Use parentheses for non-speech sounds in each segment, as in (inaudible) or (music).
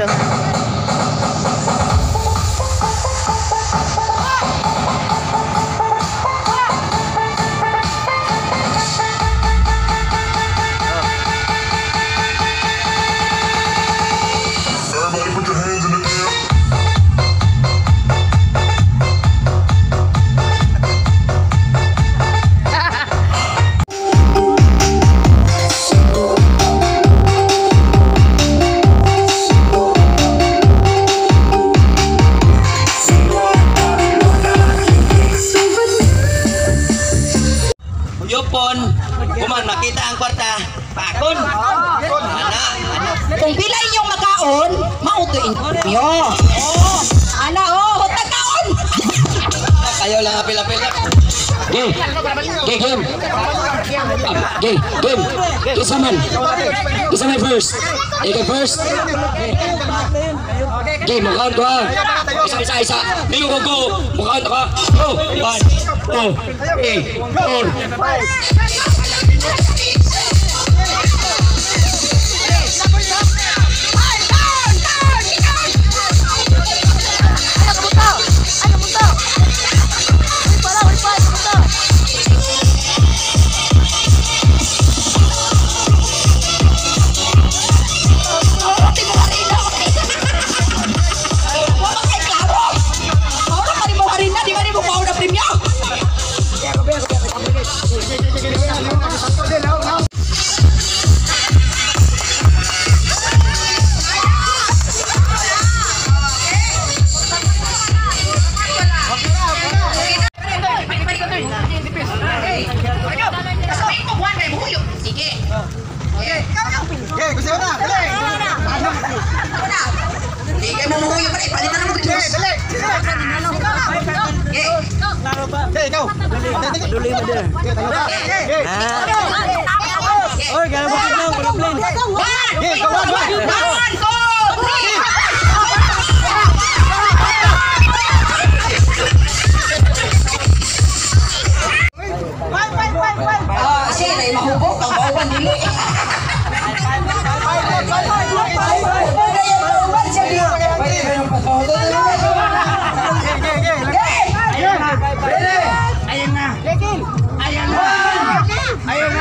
Тором. First. Ikaw first. Game, makaon ko ha. Isa, isa, isa. Dino ko go. Makaon ka. Go. One, two, three, four. Hey, ikaw. Duli mo din. Oy, gala mo kita ng pagkaplane. Hey, come on, come on. Go! Kasi na'y mahubog ang bawan nila. Pwede yung patawag. Ayaw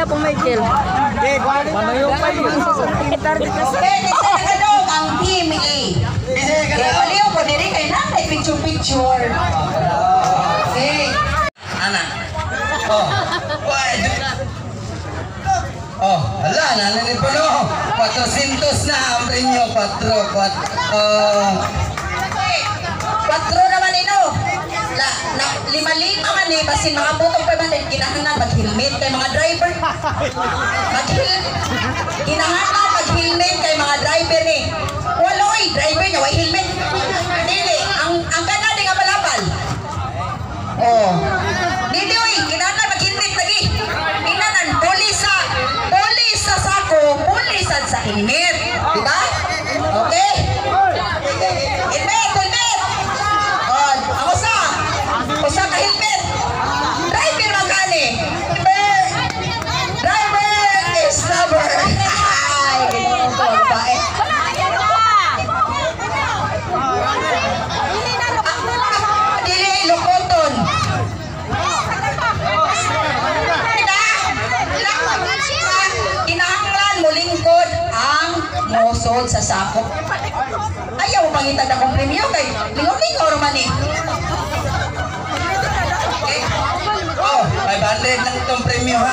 Kaya po Michael. Ano Malayo pa yun. Itarde kasi. Kadong ang team PMA. Kaya paliyo po diri kay nanay picture picture. Okay. Ana. Oh. Oh, ala, nanay pa no. 400 na ang premium patro. Pat, uh, patro naman ino. La, na, 5,000 ni basin mga butong pa man ginahanan pag helmet kay mga driver. Pag ginahanan pag helmet kay mga driver eh. ni. Waloy eh, driver niya way helmet. Dili ang ang kana di nga balabal. Oh. Ayaw mo pangitag na kong premyo kay lingaw-lingaw naman eh. Okay? Oh, 500 lang itong premyo ha.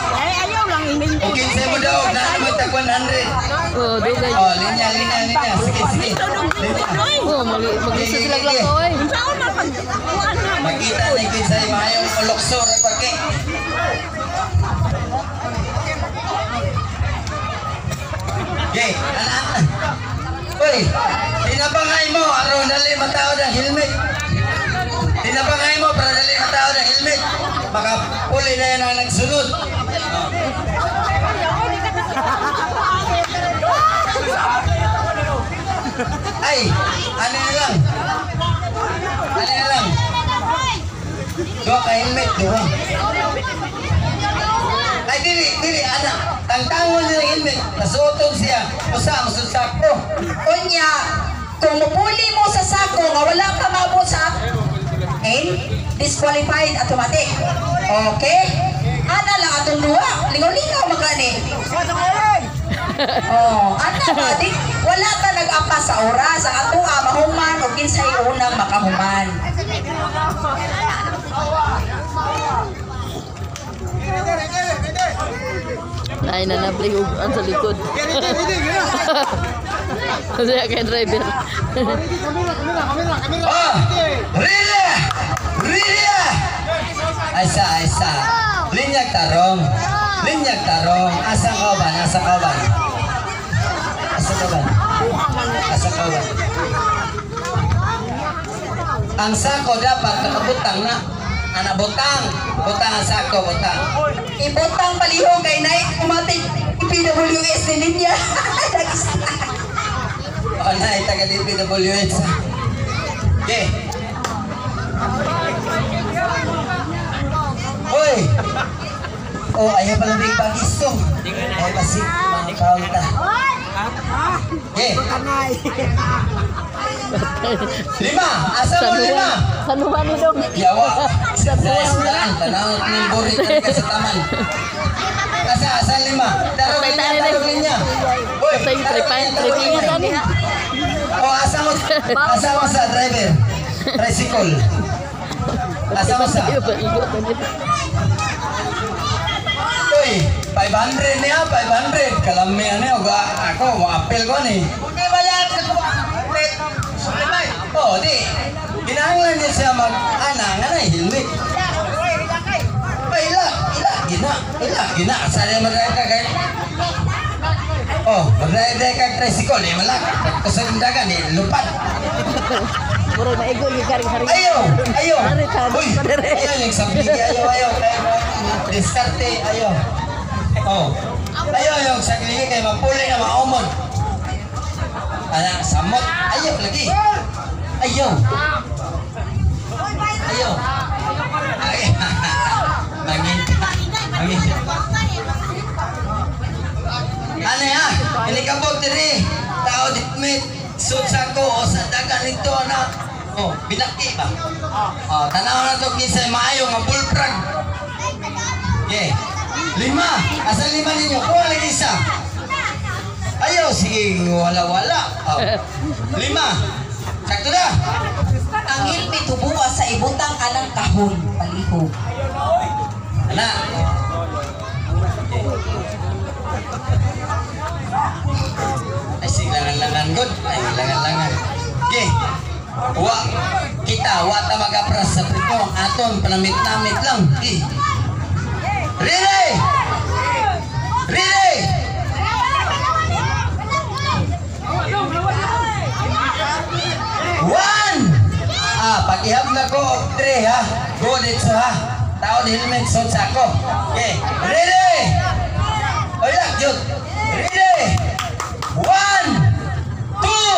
O 15 mo daw, na naman tag 100. Oh, dugay. Oh, linya, linya, linya. Sige, sige. Oh, mag-isa sila lang oy. Makita ni Kin sa mayong ulokso na Uy, tinabangay mo, aron dali matao ng helmet. Tinabangay mo para dali matao ng helmet. Baka uli na yan ang nagsunod. Ay, ano na lang? Ano na lang? Dua ka helmet, dua. Ay, dili, dili, anak. Tangtangon niya ng helmet. Nasuotong siya. Usa, masusakto. Unya, kung mupuli mo sa sako nga wala ka mabot sa eh, disqualified automatic. Okay? Ana lang atong duha. Lingaw-lingaw magani. Oh, ana ba wala ta nag-apa sa oras ang ato ah, mahuman o kinsay unang makahuman. Ay na nabli ug ang sa likod. Kasi (laughs) kay driver. Oh, Rila! Rila! Asa, asa. Linyag tarong. Linyag tarong. Asa ka ba? Asa ka ba? Asa ka ba? Asa ka ba? Ang sako dapat nakabutang na. Ana butang. Butang ang sako, butang. Ibutang palihog kay nay umatik PWS din niya. O na, itaga din PWH. Okay. Hoy! Oh, ayaw pala big pagisto. Ay, pasik, mga kaunta. Okay. lima asal mo lima. Sanuan hidung yawa sanuan lang tanang nimbori sa taman asa asa lima. Darog niya darog niya oy tripan tripan kani oh asal mo asa mo driver. Tricycle. Asal mo sa oy 500 niya 500 kalamian niya ako mo apel ko ni. Okay ba yan ka Oh, di. Ginahanglan niya siya mag-ana nga na helmet. Ay, ila, ila, gina, ila, gina. Saan niya mag-drive ka kay? Oh, mag-drive ka tricycle, eh, malak. Kasagundagan, eh, lupat. Puro na igo yung garing hari. Ayaw! Maritan, Uy! Ayaw yung sabi ayaw. Kaya mo, diskarte, ayaw. Oh. Ayaw yung sabi kay mapuli na maumod. Anak, samot. Ayaw lagi. Ayaw. Ayaw. Ay, Mangin. Mangin. Ano ya? Ini kabog diri. Tao ditmit. Sutsa ko o sa dagan nito na. Oh, binaki ba? Oh, tanaw na to kinsa maayo nga bullfrog. Okay. Lima. Asa lima ninyo? Kuha lagi isa. Ayaw, sige, wala-wala. Oh. Lima. Sakto na. Ang hilmi tubuwa sa ibutang anang kahon palihog. Ana. Ay, sige, langan-langan good. Ay, langan-langan. Okay. Wa, kita, wa ta mag-apras sa prito. Aton, panamit-namit lang. Okay. Ready! Ready! pakiham na ko og 3 ha. Go dito ha. Taon helmet sa ako. Okay. Ready? Oy lang jud. Ready? One, two,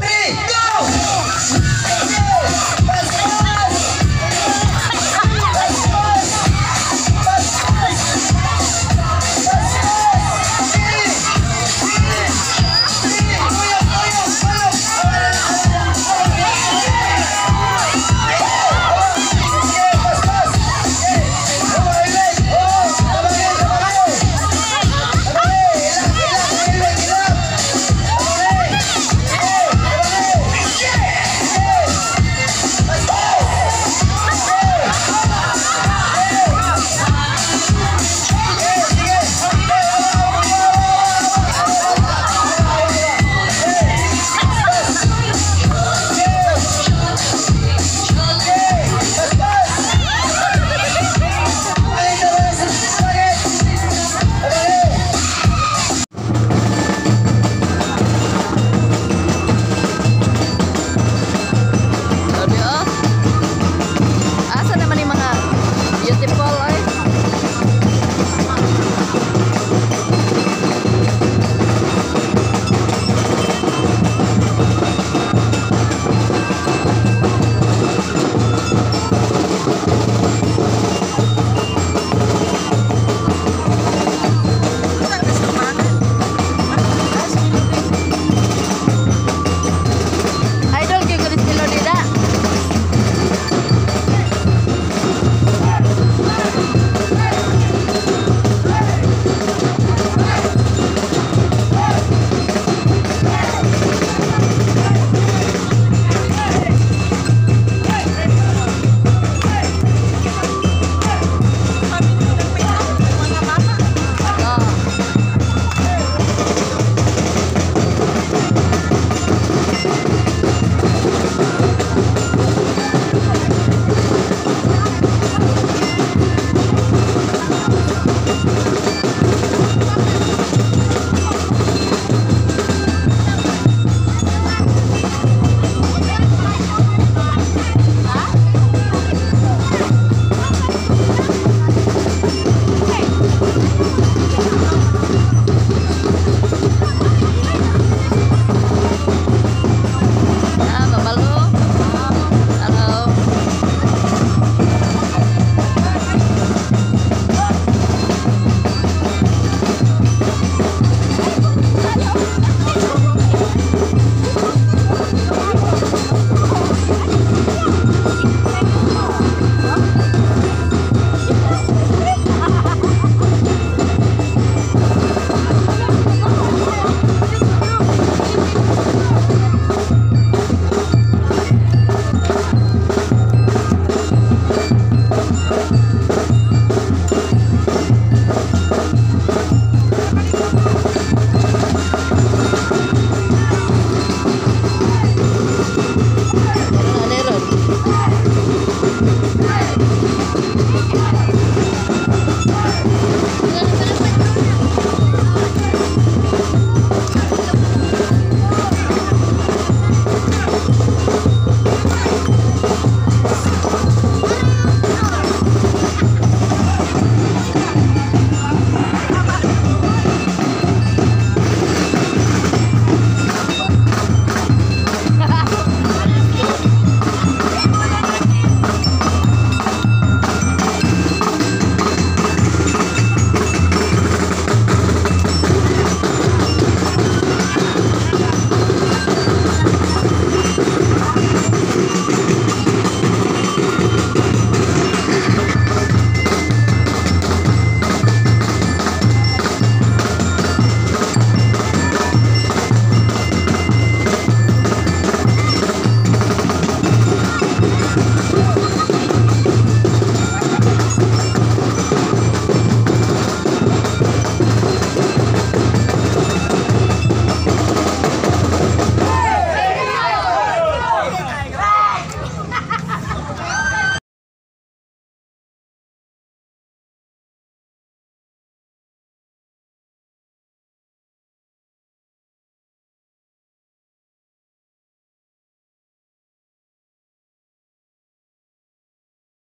three, go! Go!